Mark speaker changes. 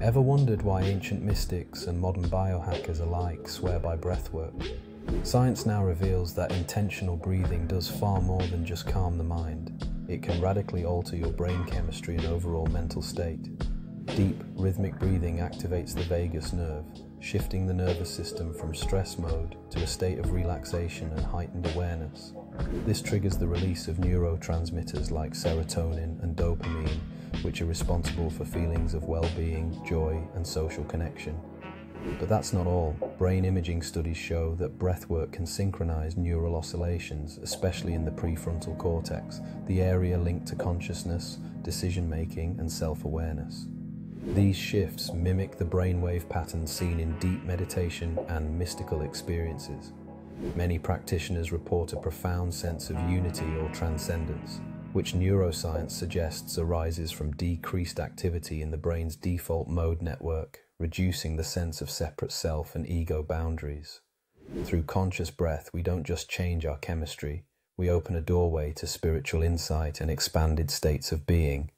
Speaker 1: Ever wondered why ancient mystics and modern biohackers alike swear by breathwork? Science now reveals that intentional breathing does far more than just calm the mind. It can radically alter your brain chemistry and overall mental state. Deep, rhythmic breathing activates the vagus nerve, shifting the nervous system from stress mode to a state of relaxation and heightened awareness. This triggers the release of neurotransmitters like serotonin and dopamine, which are responsible for feelings of well being, joy, and social connection. But that's not all. Brain imaging studies show that breathwork can synchronize neural oscillations, especially in the prefrontal cortex, the area linked to consciousness, decision making, and self awareness. These shifts mimic the brainwave patterns seen in deep meditation and mystical experiences. Many practitioners report a profound sense of unity or transcendence, which neuroscience suggests arises from decreased activity in the brain's default mode network, reducing the sense of separate self and ego boundaries. Through conscious breath, we don't just change our chemistry, we open a doorway to spiritual insight and expanded states of being